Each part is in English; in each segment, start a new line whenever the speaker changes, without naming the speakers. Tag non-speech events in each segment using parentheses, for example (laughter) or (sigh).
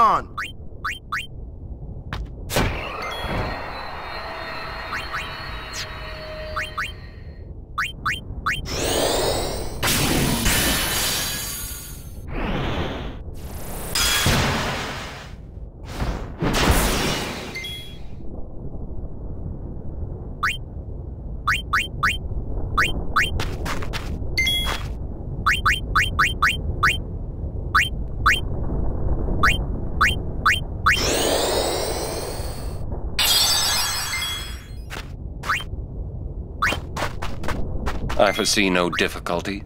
On!
I foresee no difficulty.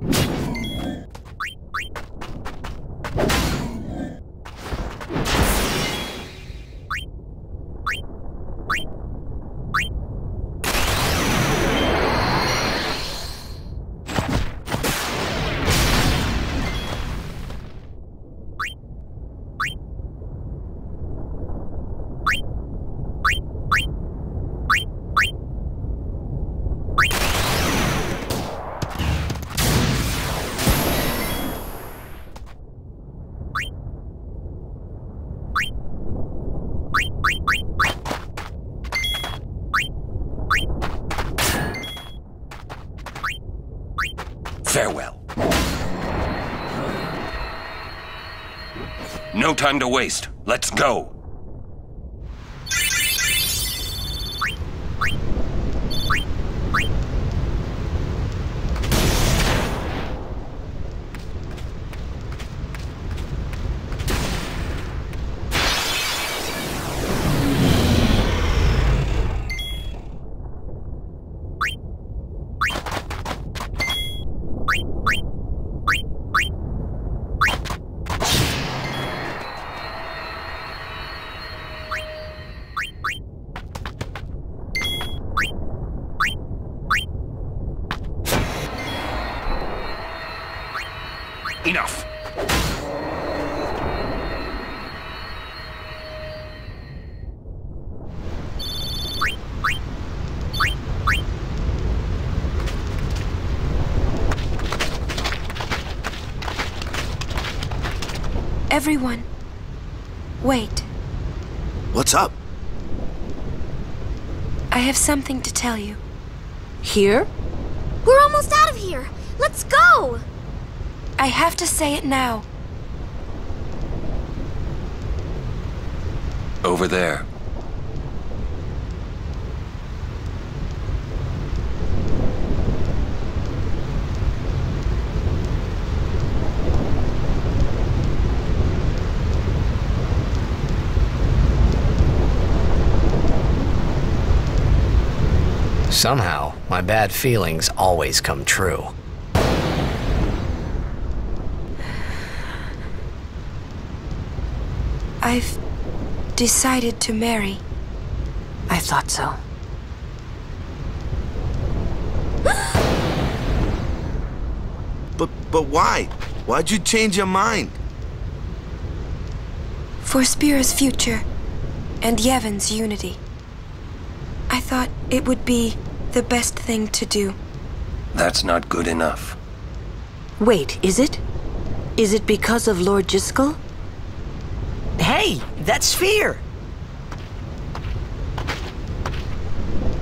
Farewell. No time to waste. Let's go.
Everyone, wait.
What's up?
I have something to tell you.
Here?
We're almost out of here. Let's go.
I have to say it now.
Over there.
Somehow, my bad feelings always come true.
I've decided to marry.
I thought so. (gasps)
But but why? Why'd you change your mind?
For Spira's future and Yevon's unity. I thought it would be the best thing to do.
That's not good enough.
Wait, is it? Is it because of Lord Jyscal?
Hey, that's fear!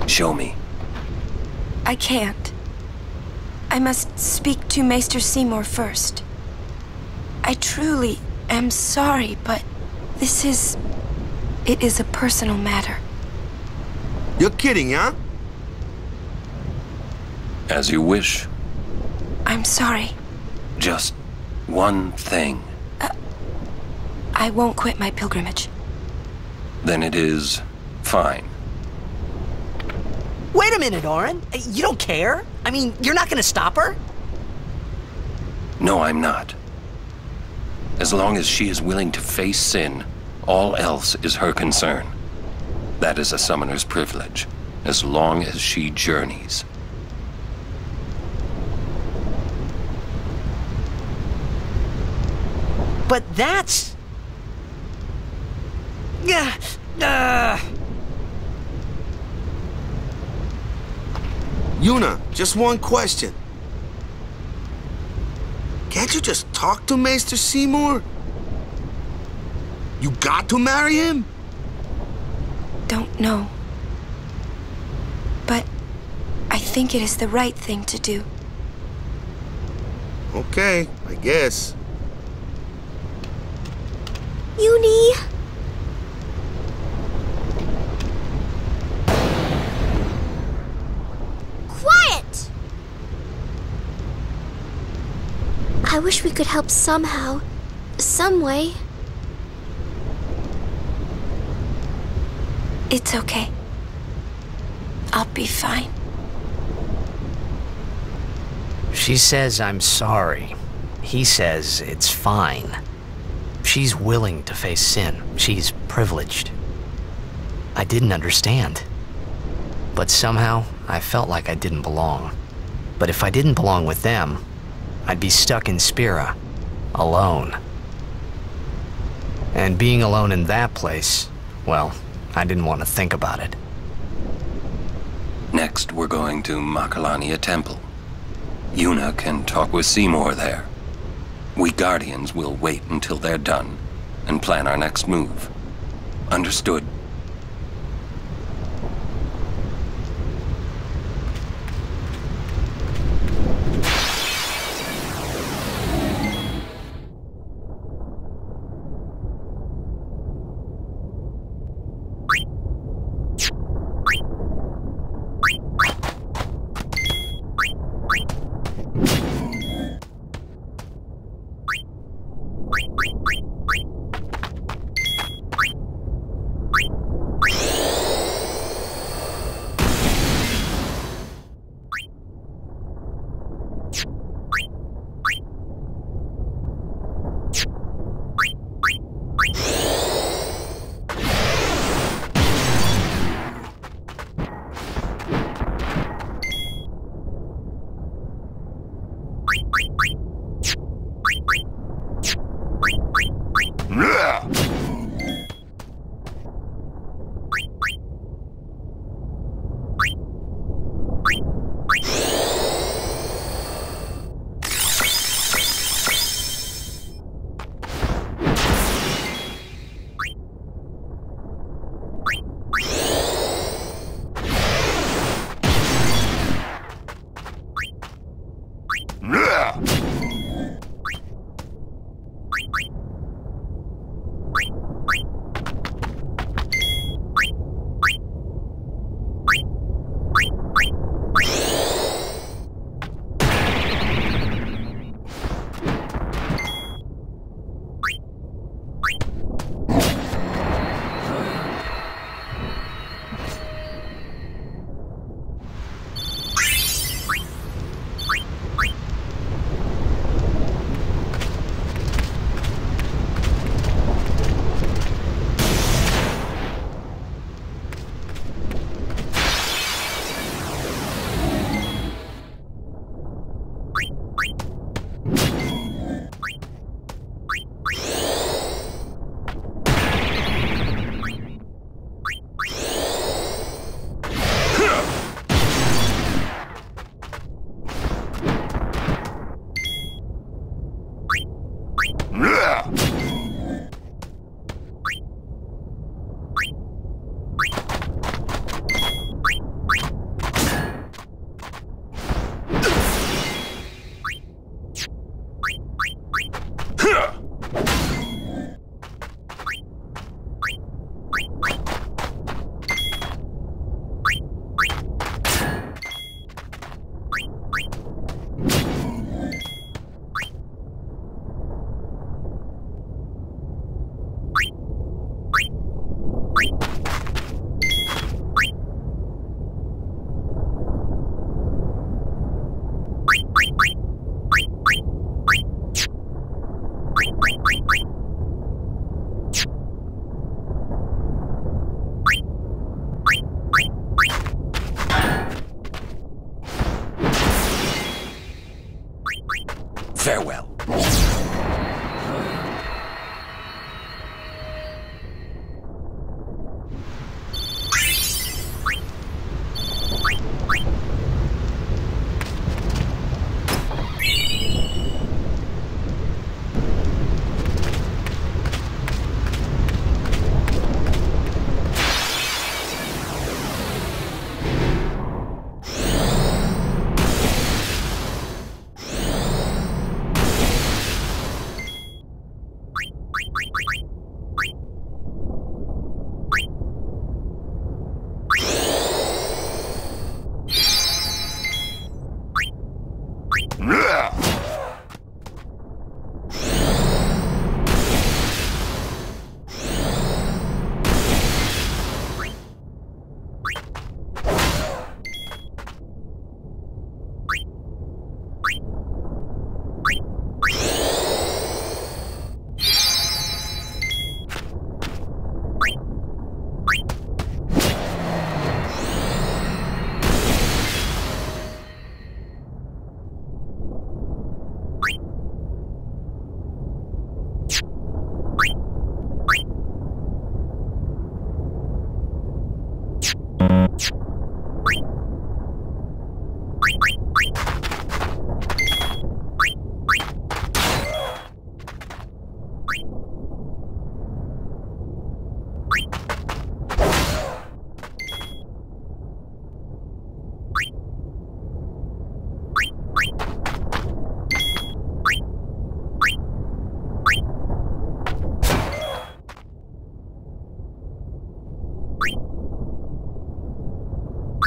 Show me.
I can't. I must speak to Maester Seymour first. I truly am sorry, but this is. It is a personal matter.
You're kidding, huh?
As you wish.
I'm sorry.
Just one thing.
Uh, I won't quit my pilgrimage.
Then it is fine.
Wait a minute, Auron. Uh, you don't care? I mean, you're not gonna stop her?
No, I'm not. As long as she is willing to face sin, all else is her concern. That is a summoner's privilege, as long as she journeys.
But that's... Yeah. Uh...
Yuna, just one question. Can't you just talk to Maester Seymour? You got to marry him?
Don't know. But I think it is the right thing to do.
Okay, I guess.
Uni! Quiet! I wish we could help somehow. Some way.
It's okay. I'll be fine.
She says I'm sorry. He says it's fine. She's willing to face sin. She's privileged. I didn't understand. But somehow, I felt like I didn't belong. But if I didn't belong with them, I'd be stuck in Spira, alone. And being alone in that place, well, I didn't want to think about it.
Next, we're going to Macalania Temple. Yuna can talk with Seymour there. We Guardians will wait until they're done and plan our next move. Understood? Go!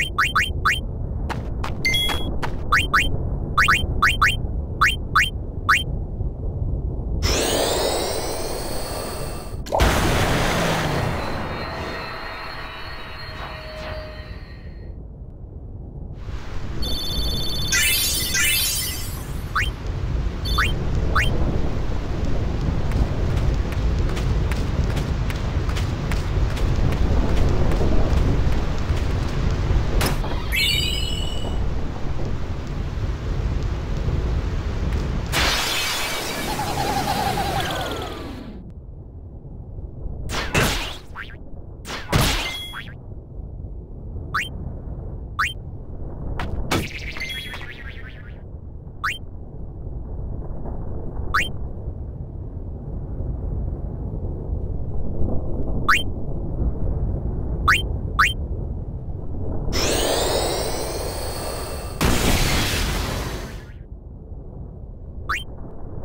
Wait, wait, wait.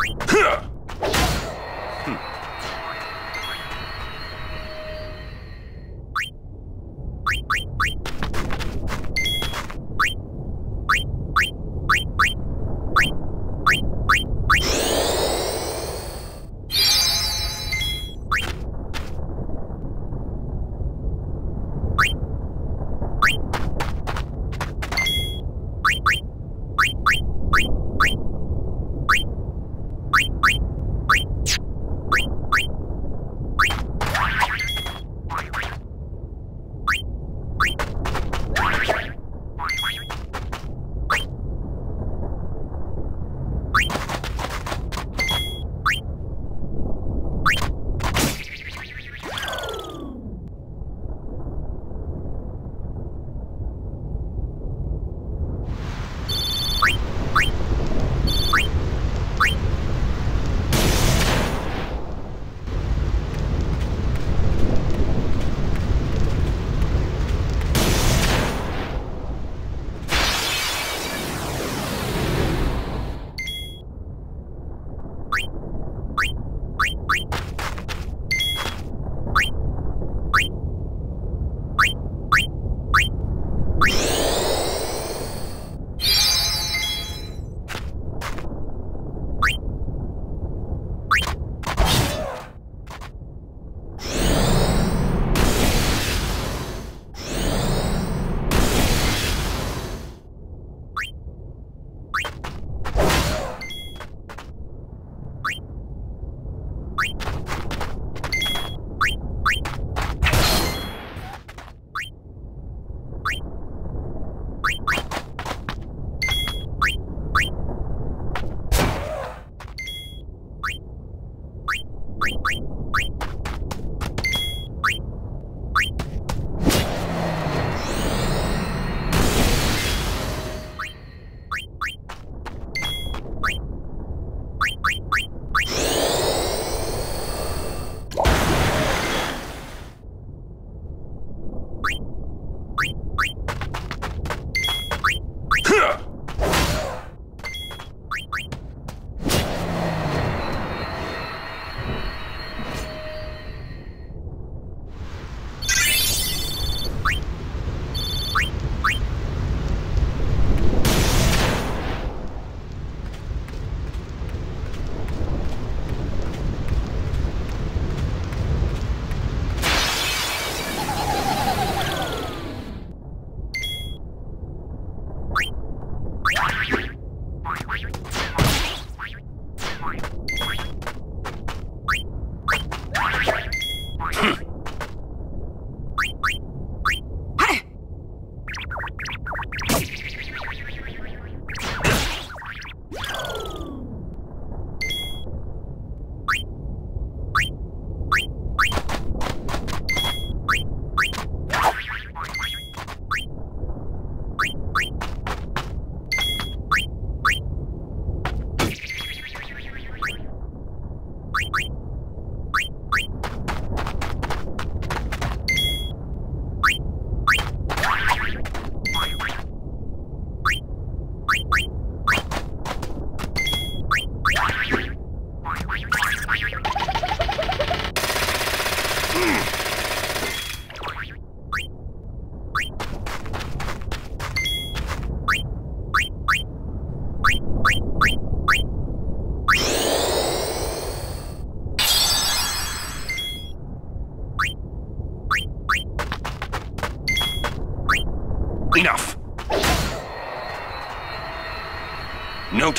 Huh!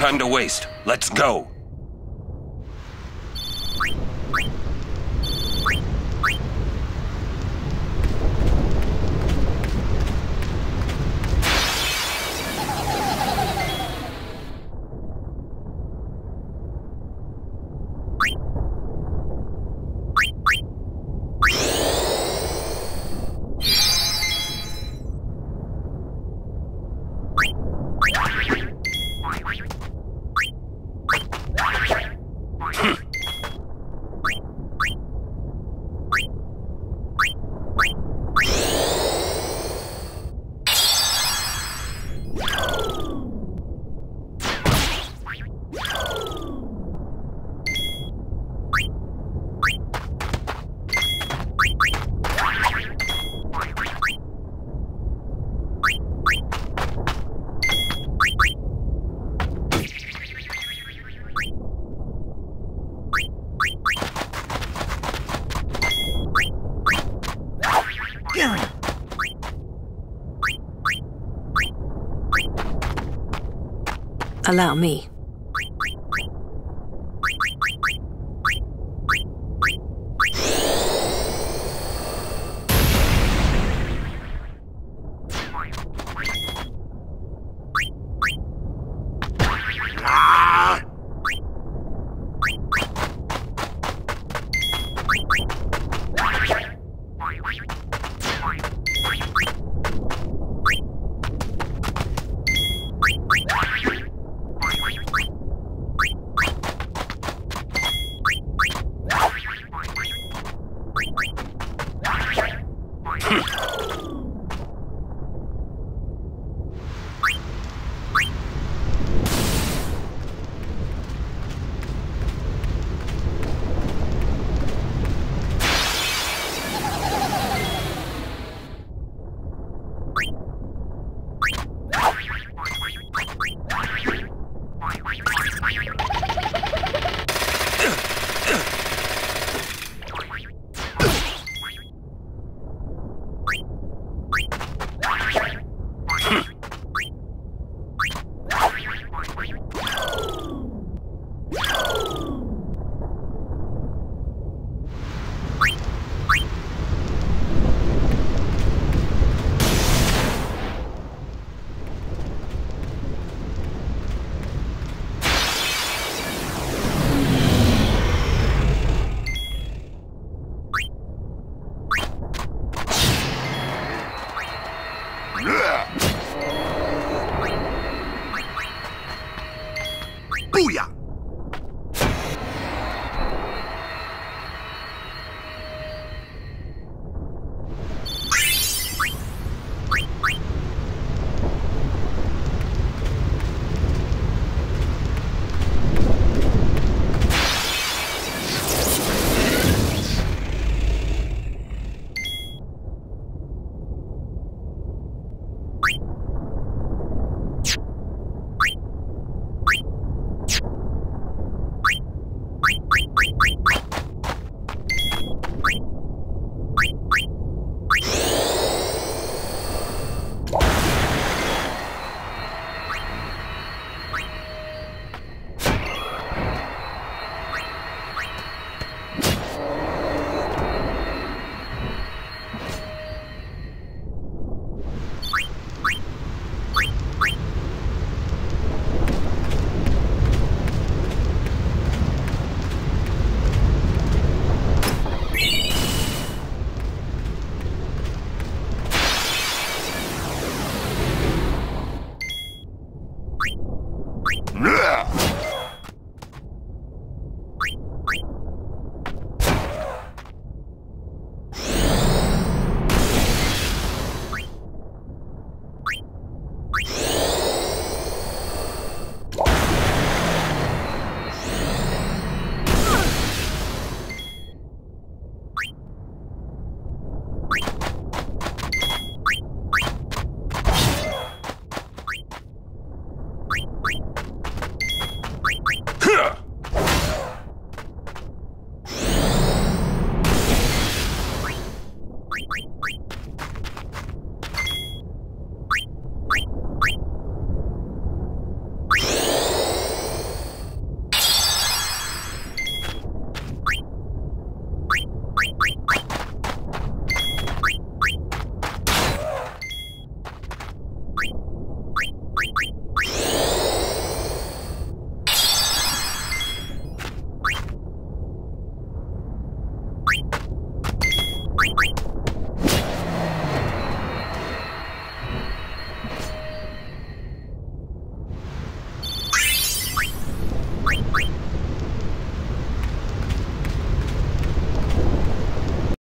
Time to waste. Let's go.
Allow me.